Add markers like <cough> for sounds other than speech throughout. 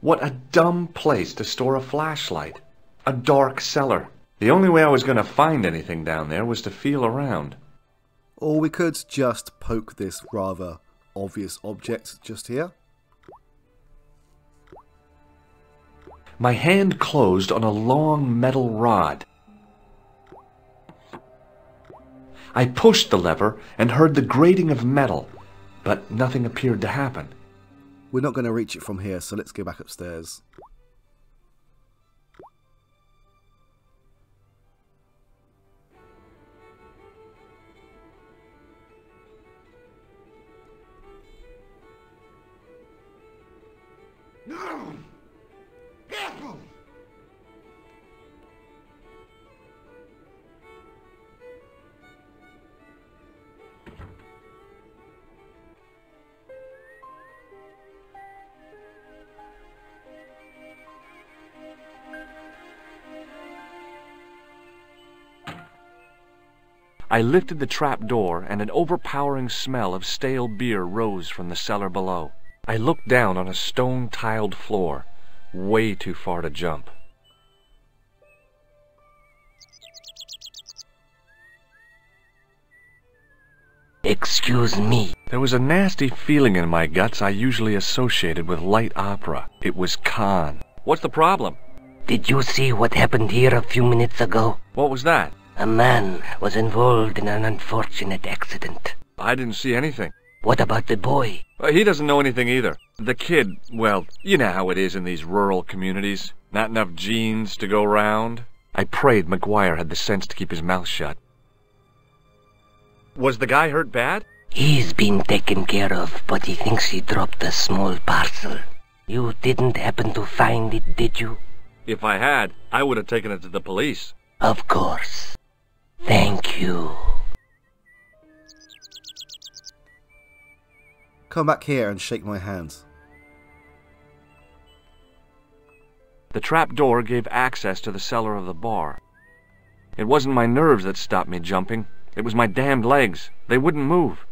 What a dumb place to store a flashlight. A dark cellar. The only way I was going to find anything down there was to feel around. Or we could just poke this rather obvious object just here. My hand closed on a long metal rod. I pushed the lever and heard the grating of metal, but nothing appeared to happen. We're not going to reach it from here, so let's go back upstairs. I lifted the trap door, and an overpowering smell of stale beer rose from the cellar below. I looked down on a stone-tiled floor, way too far to jump. Excuse me. There was a nasty feeling in my guts I usually associated with light opera. It was Khan. What's the problem? Did you see what happened here a few minutes ago? What was that? A man was involved in an unfortunate accident. I didn't see anything. What about the boy? Uh, he doesn't know anything either. The kid, well, you know how it is in these rural communities. Not enough genes to go round. I prayed McGuire had the sense to keep his mouth shut. Was the guy hurt bad? He's been taken care of, but he thinks he dropped a small parcel. You didn't happen to find it, did you? If I had, I would have taken it to the police. Of course. Thank you. Come back here and shake my hand. The trap door gave access to the cellar of the bar. It wasn't my nerves that stopped me jumping. It was my damned legs. They wouldn't move.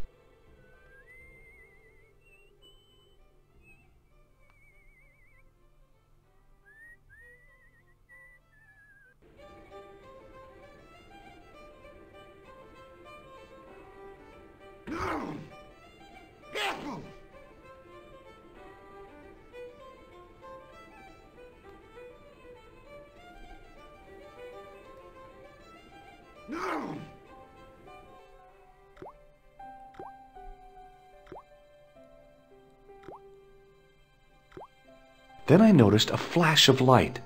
Then I noticed a flash of light.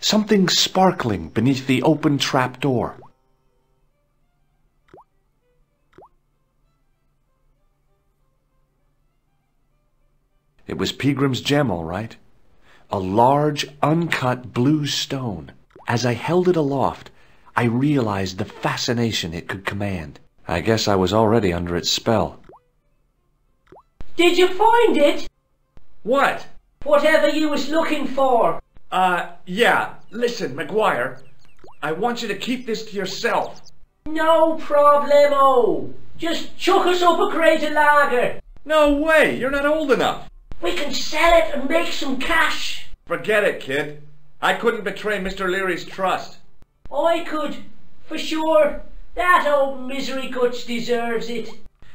Something sparkling beneath the open trap door. It was Peagram's gem, all right. A large, uncut blue stone. As I held it aloft, I realized the fascination it could command. I guess I was already under its spell. Did you find it? What? Whatever you was looking for. Uh, yeah. Listen, McGuire. I want you to keep this to yourself. No problemo. Just chuck us up a crate of lager. No way! You're not old enough. We can sell it and make some cash. Forget it, kid. I couldn't betray Mr. Leary's trust. I could, for sure. That old misery guts deserves it.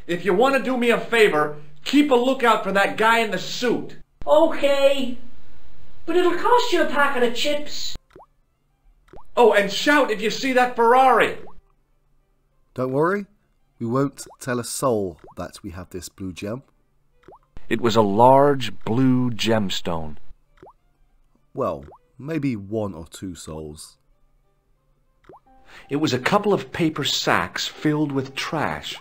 If you want to do me a favor, keep a lookout for that guy in the suit. Okay. But it'll cost you a packet of chips. Oh, and shout if you see that Ferrari. Don't worry, we won't tell a soul that we have this blue gem. It was a large blue gemstone. Well, maybe one or two souls. It was a couple of paper sacks filled with trash.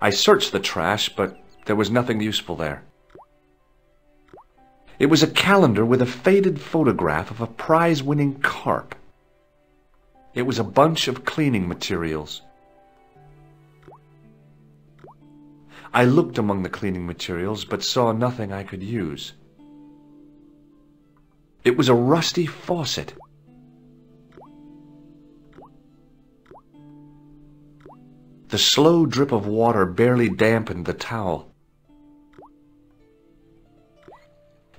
I searched the trash, but there was nothing useful there. It was a calendar with a faded photograph of a prize-winning carp. It was a bunch of cleaning materials. I looked among the cleaning materials, but saw nothing I could use. It was a rusty faucet. The slow drip of water barely dampened the towel.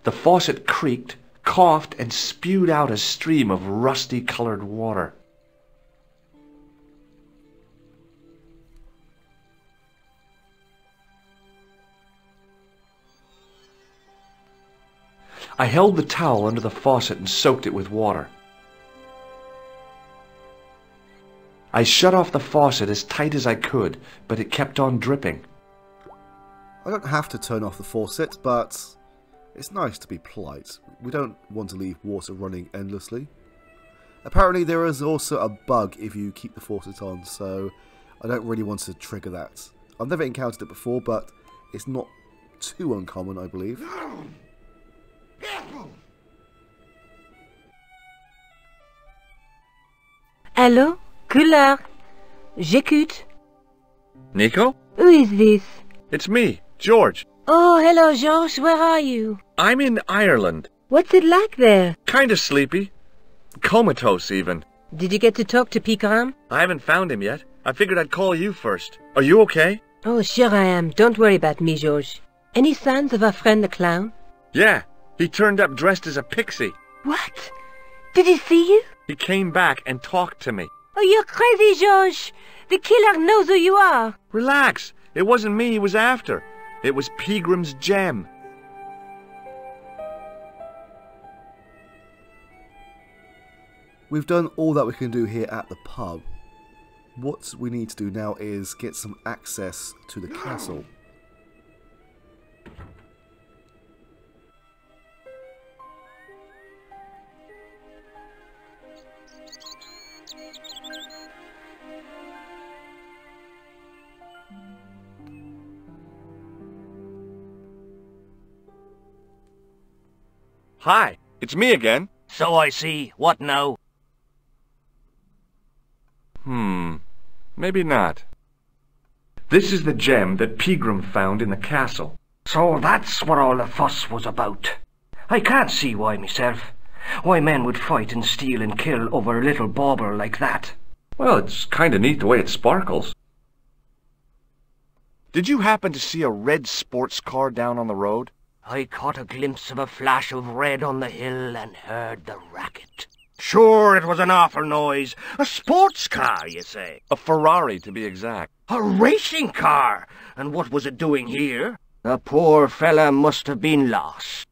The faucet creaked, coughed, and spewed out a stream of rusty colored water. I held the towel under the faucet and soaked it with water. I shut off the faucet as tight as I could, but it kept on dripping. I don't have to turn off the faucet, but it's nice to be polite. We don't want to leave water running endlessly. Apparently there is also a bug if you keep the faucet on, so I don't really want to trigger that. I've never encountered it before, but it's not too uncommon, I believe. Careful! Allô J'écoute. Nico? Who is this? It's me, George. Oh, hello, George. Where are you? I'm in Ireland. What's it like there? Kinda sleepy. Comatose, even. Did you get to talk to Pigram? I haven't found him yet. I figured I'd call you first. Are you okay? Oh, sure I am. Don't worry about me, George. Any signs of our friend the clown? Yeah. He turned up dressed as a pixie. What? Did he see you? He came back and talked to me. Oh, you're crazy, George. The killer knows who you are. Relax. It wasn't me he was after. It was Peagram's gem. We've done all that we can do here at the pub. What we need to do now is get some access to the castle. Hi, it's me again. So I see. What now? Hmm, maybe not. This is the gem that Peagram found in the castle. So that's what all the fuss was about. I can't see why myself. Why men would fight and steal and kill over a little bauble like that. Well, it's kinda neat the way it sparkles. Did you happen to see a red sports car down on the road? I caught a glimpse of a flash of red on the hill and heard the racket. Sure, it was an awful noise. A sports car, you say? A Ferrari, to be exact. A racing car! And what was it doing here? The poor fella must have been lost.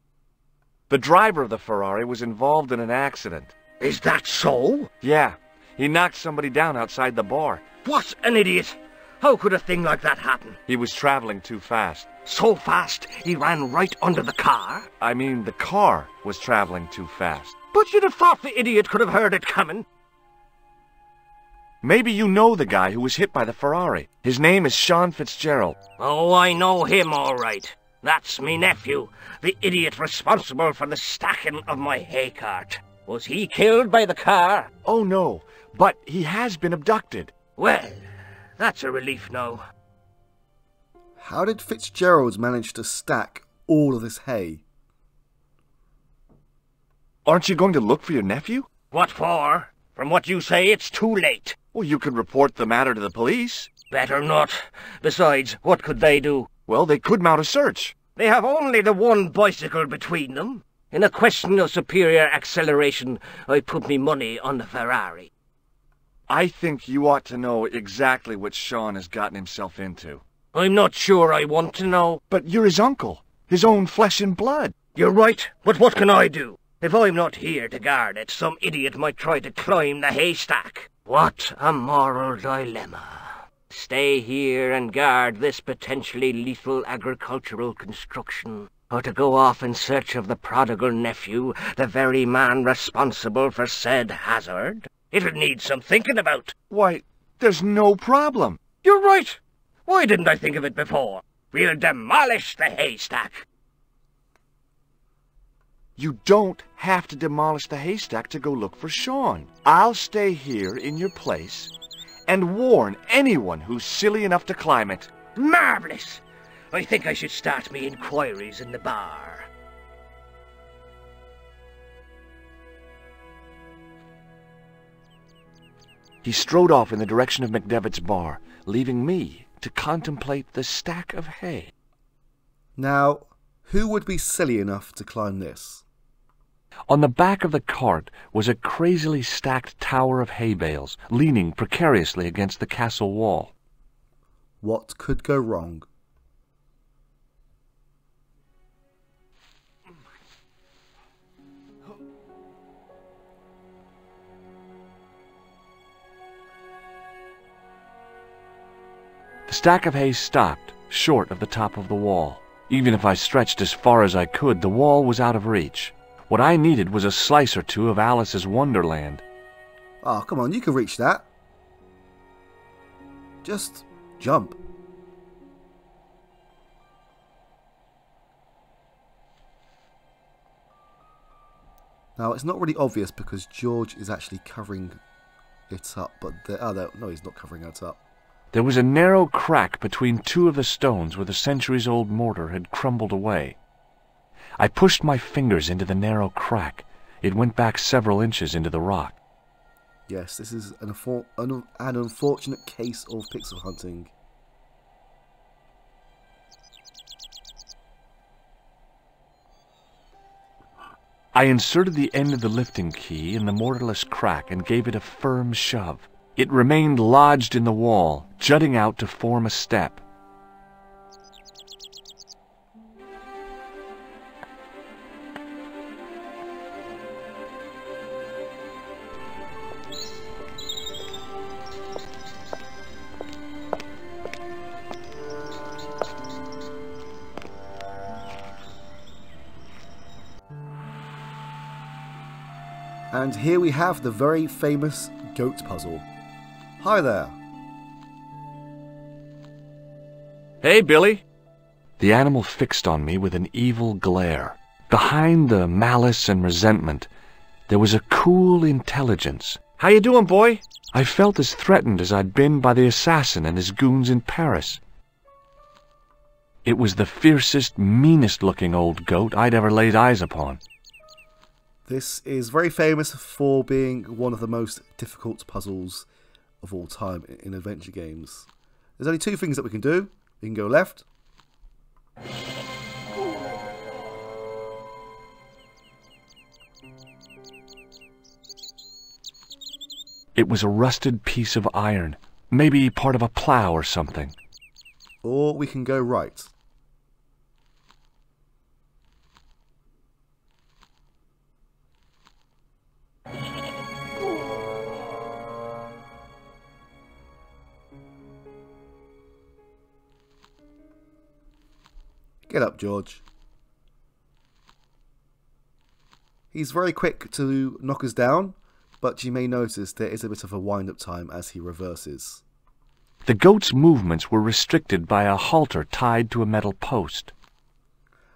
The driver of the Ferrari was involved in an accident. Is that so? Yeah, he knocked somebody down outside the bar. What an idiot! How could a thing like that happen? He was traveling too fast. So fast he ran right under the car? I mean, the car was traveling too fast. But you'd have thought the idiot could have heard it coming. Maybe you know the guy who was hit by the Ferrari. His name is Sean Fitzgerald. Oh, I know him all right. That's me nephew, the idiot responsible for the stacking of my hay cart. Was he killed by the car? Oh no, but he has been abducted. Well, that's a relief now. How did Fitzgerald manage to stack all of this hay? Aren't you going to look for your nephew? What for? From what you say, it's too late. Well, you could report the matter to the police. Better not. Besides, what could they do? Well, they could mount a search. They have only the one bicycle between them. In a question of superior acceleration, I put me money on the Ferrari. I think you ought to know exactly what Sean has gotten himself into. I'm not sure I want to know. But you're his uncle, his own flesh and blood. You're right, but what can I do? If I'm not here to guard it, some idiot might try to climb the haystack. What a moral dilemma. Stay here and guard this potentially lethal agricultural construction, or to go off in search of the prodigal nephew, the very man responsible for said hazard? It'll need some thinking about. Why, there's no problem. You're right. Why didn't I think of it before? We'll demolish the haystack. You don't have to demolish the haystack to go look for Sean. I'll stay here in your place and warn anyone who's silly enough to climb it. Marvellous! I think I should start me inquiries in the bar. He strode off in the direction of McDevitt's bar, leaving me to contemplate the stack of hay. Now, Who would be silly enough to climb this? On the back of the cart was a crazily stacked tower of hay bales, leaning precariously against the castle wall. What could go wrong? Stack of hay stopped, short of the top of the wall. Even if I stretched as far as I could, the wall was out of reach. What I needed was a slice or two of Alice's Wonderland. Oh, come on, you can reach that. Just jump. Now, it's not really obvious because George is actually covering it up, but the, oh, no, no, he's not covering it up. There was a narrow crack between two of the stones where the centuries-old mortar had crumbled away. I pushed my fingers into the narrow crack. It went back several inches into the rock. Yes, this is an, an, an unfortunate case of pixel hunting. I inserted the end of the lifting key in the mortarless crack and gave it a firm shove. It remained lodged in the wall, jutting out to form a step. And here we have the very famous goat puzzle. Hi there. Hey, Billy. The animal fixed on me with an evil glare. Behind the malice and resentment, there was a cool intelligence. How you doing, boy? I felt as threatened as I'd been by the assassin and his goons in Paris. It was the fiercest, meanest-looking old goat I'd ever laid eyes upon. This is very famous for being one of the most difficult puzzles of all time in adventure games. There's only two things that we can do. We can go left. It was a rusted piece of iron, maybe part of a plow or something. Or we can go right. Get up, George. He's very quick to knock us down, but you may notice there is a bit of a wind-up time as he reverses. The goat's movements were restricted by a halter tied to a metal post.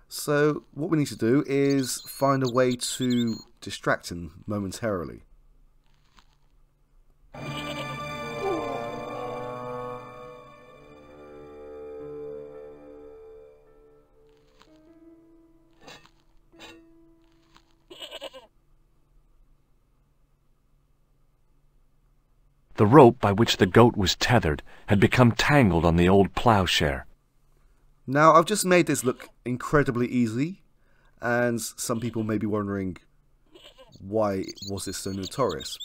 So what we need to do is find a way to distract him momentarily. The rope by which the goat was tethered had become tangled on the old plowshare. Now, I've just made this look incredibly easy, and some people may be wondering why was this so notorious.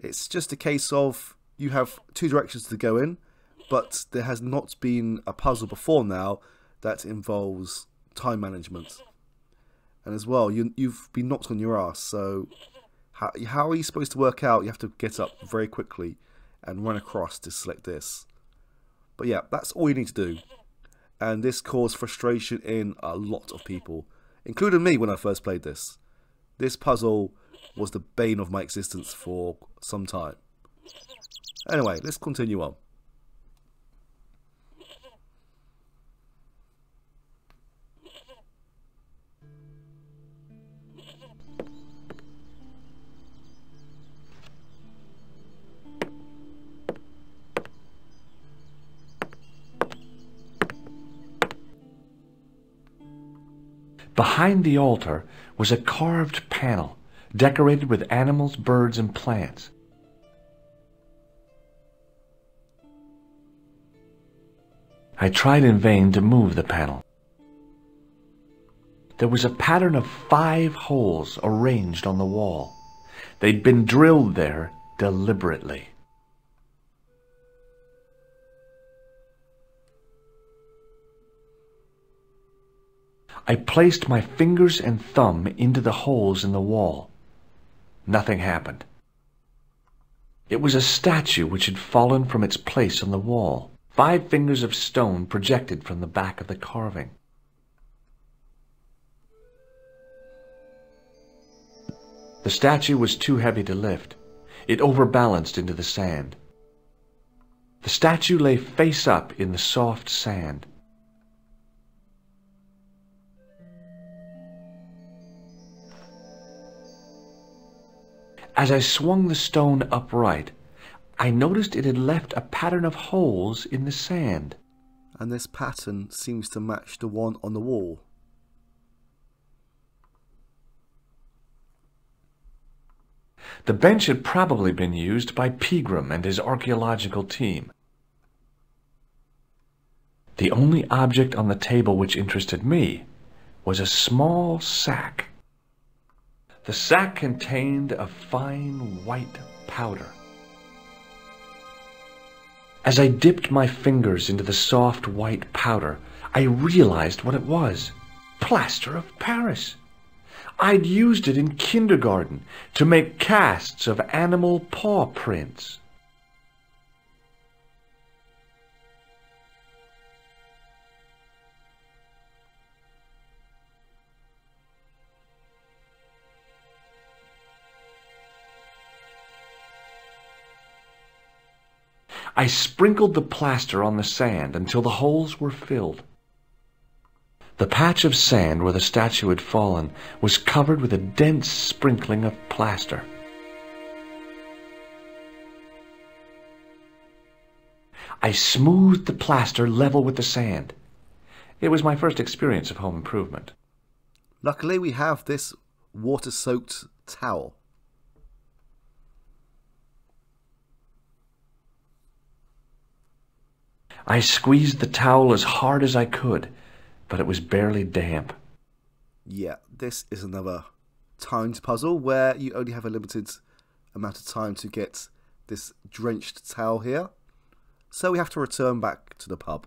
It's just a case of you have two directions to go in, but there has not been a puzzle before now that involves time management. And as well, you, you've been knocked on your ass, so how, how are you supposed to work out? You have to get up very quickly and run across to select this. But yeah, that's all you need to do. And this caused frustration in a lot of people, including me when I first played this. This puzzle was the bane of my existence for some time. Anyway, let's continue on. Behind the altar was a carved panel decorated with animals, birds, and plants. I tried in vain to move the panel. there was a pattern of five holes arranged on the wall. They'd been drilled there deliberately. I placed my fingers and thumb into the holes in the wall. Nothing happened. It was a statue which had fallen from its place on the wall. Five fingers of stone projected from the back of the carving. The statue was too heavy to lift. It overbalanced into the sand. The statue lay face up in the soft sand. As I swung the stone upright, I noticed it had left a pattern of holes in the sand. And this pattern seems to match the one on the wall. The bench had probably been used by Peagram and his archaeological team. The only object on the table which interested me was a small sack. The sack contained a fine white powder. As I dipped my fingers into the soft white powder, I realized what it was. Plaster of Paris. I'd used it in kindergarten to make casts of animal paw prints. I sprinkled the plaster on the sand until the holes were filled. The patch of sand where the statue had fallen was covered with a dense sprinkling of plaster. I smoothed the plaster level with the sand. It was my first experience of home improvement. Luckily, we have this water soaked towel. I squeezed the towel as hard as I could, but it was barely damp. Yeah, this is another timed puzzle where you only have a limited amount of time to get this drenched towel here. So we have to return back to the pub.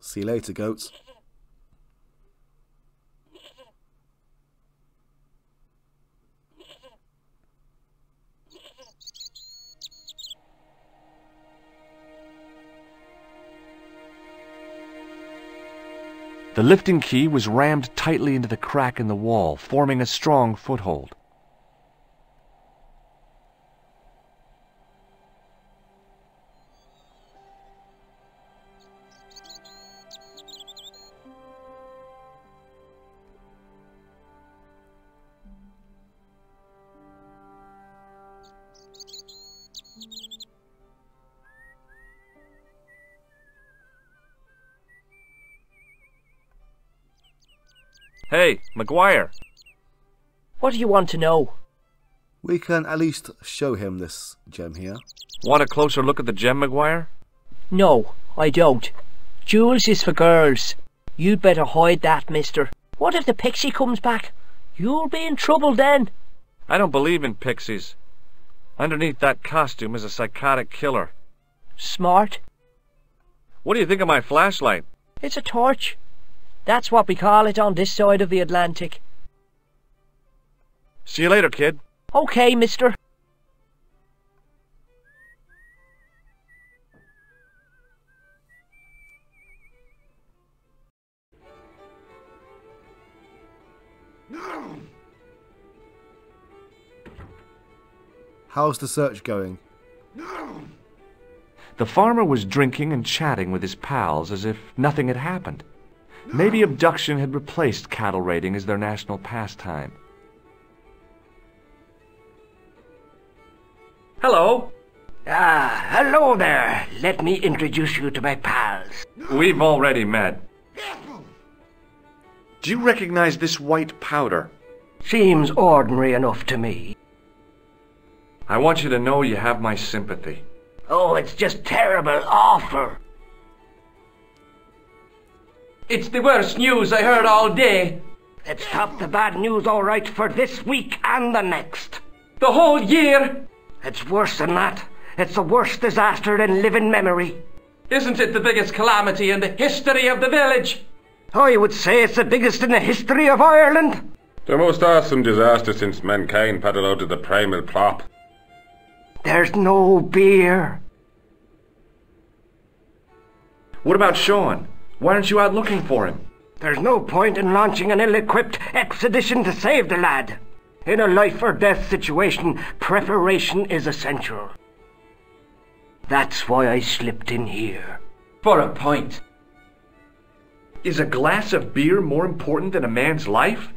See you later, goats. The lifting key was rammed tightly into the crack in the wall, forming a strong foothold. Hey, McGuire. What do you want to know? We can at least show him this gem here. Want a closer look at the gem, McGuire? No, I don't. Jewels is for girls. You'd better hide that, mister. What if the pixie comes back? You'll be in trouble then. I don't believe in pixies. Underneath that costume is a psychotic killer. Smart. What do you think of my flashlight? It's a torch. That's what we call it on this side of the Atlantic. See you later, kid. Okay, mister. How's the search going? The farmer was drinking and chatting with his pals as if nothing had happened. Maybe abduction had replaced cattle raiding as their national pastime. Hello. Ah, hello there. Let me introduce you to my pals. We've already met. Do you recognize this white powder? Seems ordinary enough to me. I want you to know you have my sympathy. Oh, it's just terrible, awful. It's the worst news I heard all day. It's top the bad news all right for this week and the next. The whole year. It's worse than that. It's the worst disaster in living memory. Isn't it the biggest calamity in the history of the village? Oh, I would say it's the biggest in the history of Ireland. The most awesome disaster since mankind paddled out of the primal plop. There's no beer. What about Sean? Why aren't you out looking for him? There's no point in launching an ill-equipped expedition to save the lad. In a life or death situation, preparation is essential. That's why I slipped in here. For a pint. Is a glass of beer more important than a man's life?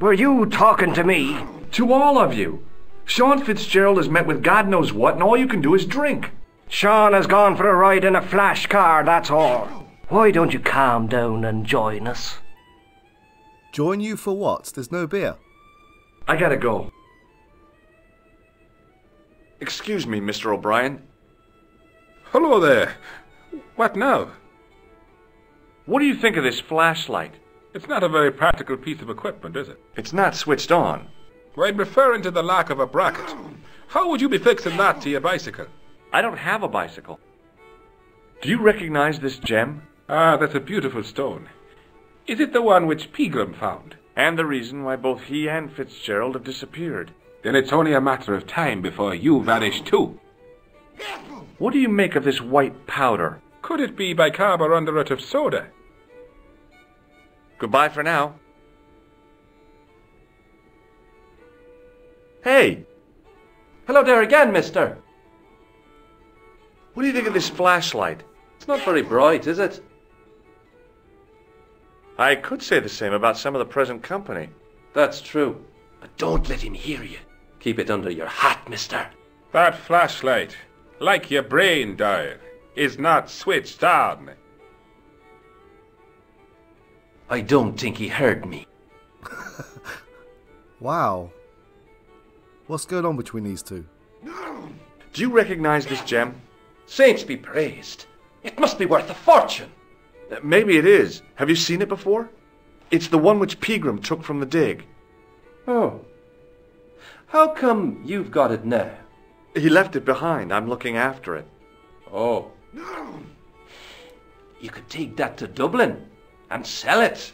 Were you talking to me? To all of you. Sean Fitzgerald has met with God knows what, and all you can do is drink. Sean has gone for a ride in a flash car, that's all. Why don't you calm down and join us? Join you for what? There's no beer. I gotta go. Excuse me, Mr. O'Brien. Hello there. What now? What do you think of this flashlight? It's not a very practical piece of equipment, is it? It's not switched on. I'm referring to the lack of a bracket. How would you be fixing that to your bicycle? I don't have a bicycle. Do you recognize this gem? Ah, that's a beautiful stone. Is it the one which Peagram found? And the reason why both he and Fitzgerald have disappeared. Then it's only a matter of time before you vanish too. What do you make of this white powder? Could it be bicarb or bicarbonate of soda? Goodbye for now. Hey! Hello there again, mister. What do you think of this flashlight? It's not very bright, is it? I could say the same about some of the present company. That's true. But don't let him hear you. Keep it under your hat, mister. That flashlight, like your brain dial, is not switched on. I don't think he heard me. <laughs> Wow. What's going on between these two? Do you recognize this gem? Saints be praised. It must be worth a fortune. Uh, maybe it is. Have you seen it before? It's the one which Peagram took from the dig. Oh. How come you've got it now? He left it behind. I'm looking after it. Oh. You could take that to Dublin and sell it.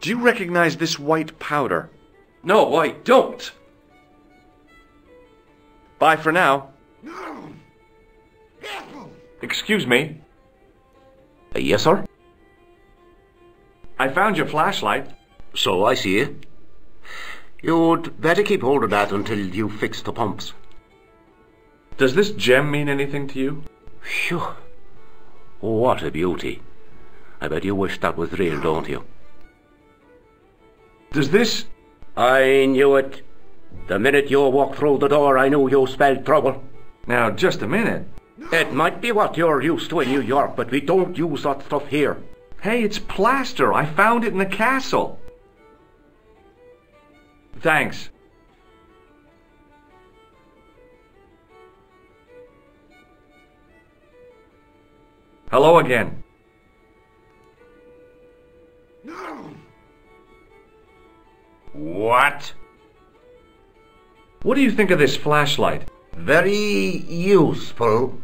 Do you recognize this white powder? No, I don't. Bye for now. Excuse me. Uh, yes, sir? I found your flashlight. So I see it. You'd better keep hold of that until you fix the pumps. Does this gem mean anything to you? Phew. What a beauty. I bet you wish that was real, don't you? Does this... I knew it. The minute you walked through the door, I knew you spelled trouble. Now, just a minute. It might be what you're used to in New York, but we don't use that stuff here. Hey, it's plaster. I found it in the castle. Thanks. Hello again. What? What do you think of this flashlight? Very useful.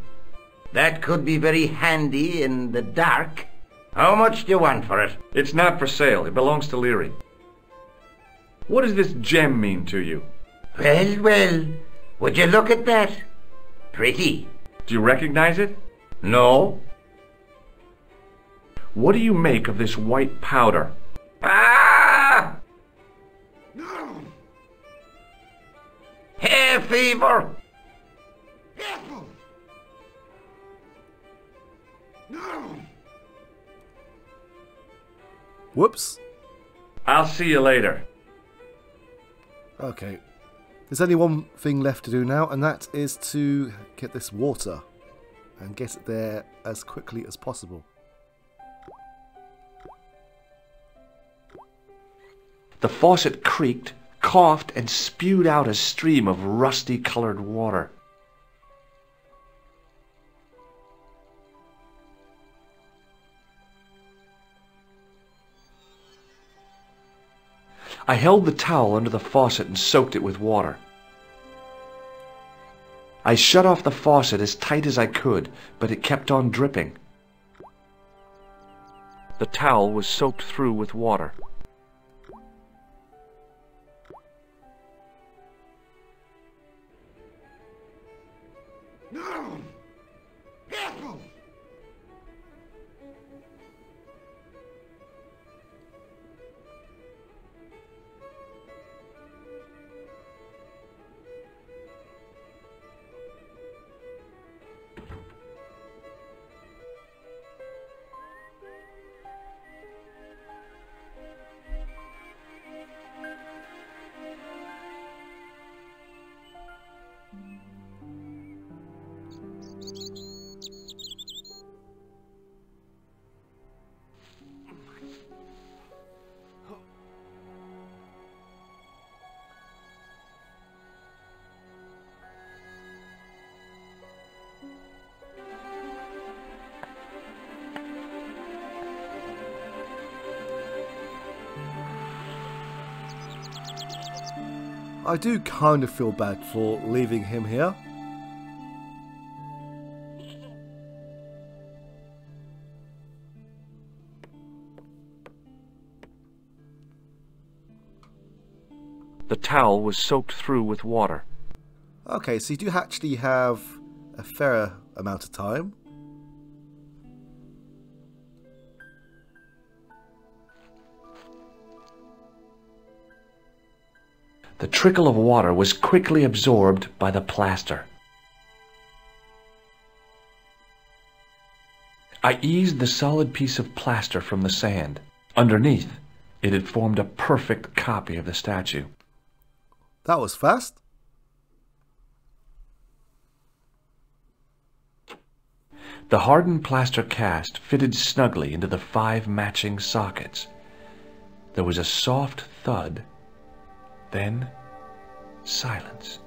That could be very handy in the dark. How much do you want for it? It's not for sale. It belongs to Leary. What does this gem mean to you? Well, well, would you look at that? Pretty. Do you recognize it? No. What do you make of this white powder? Ah! Hair fever. Whoops. I'll see you later. Okay. There's only one thing left to do now, and that is to get this water and get it there as quickly as possible. The faucet creaked, coughed, and spewed out a stream of rusty-colored water. I held the towel under the faucet and soaked it with water. I shut off the faucet as tight as I could, but it kept on dripping. The towel was soaked through with water. I do kind of feel bad for leaving him here. The towel was soaked through with water. Okay, so you do actually have a fair amount of time. The trickle of water was quickly absorbed by the plaster. I eased the solid piece of plaster from the sand. Underneath, it had formed a perfect copy of the statue. That was fast. The hardened plaster cast fitted snugly into the five matching sockets. There was a soft thud, then silence.